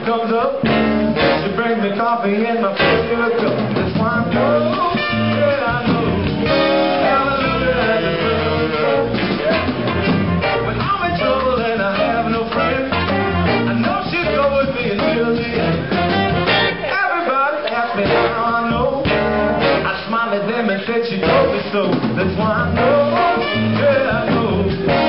man comes up she bring me coffee and my favorite cup. That's why I'm cold, yeah, I know. When I'm in trouble and I have no friend, I know she'll go with me until the end. Everybody asks me how I know. I smile at them and said she told me so. That's why I know, yeah, I know.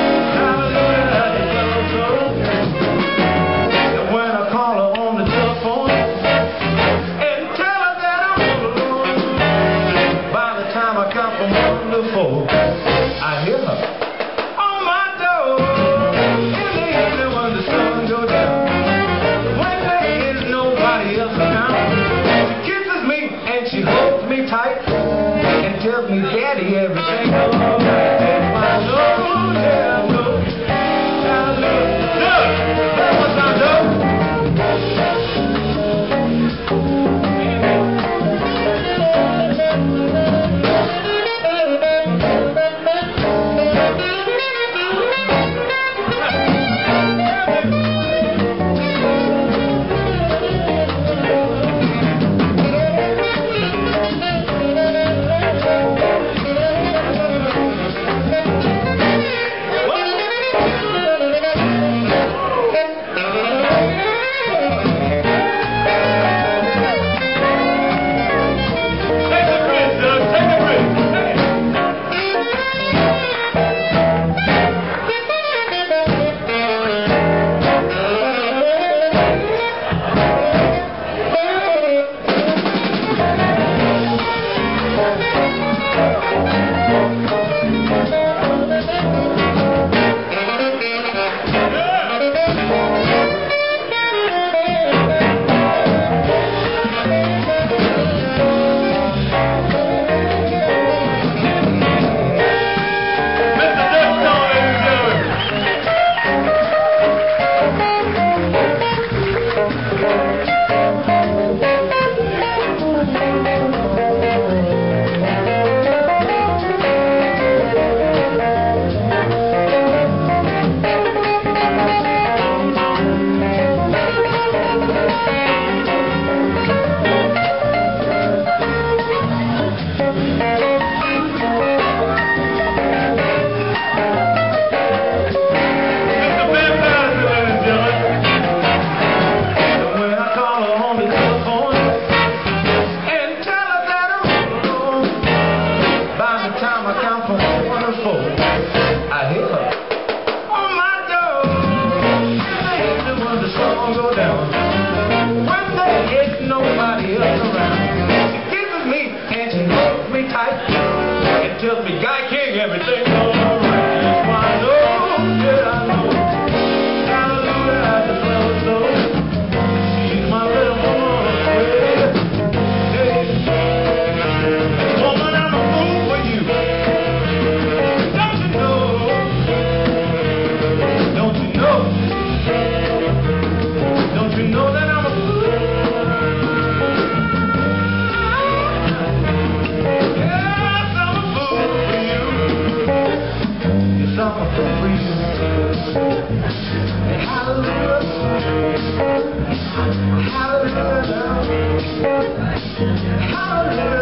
hold me tight and tells me, Daddy, everything. tells me God can't have everything. Hallelujah.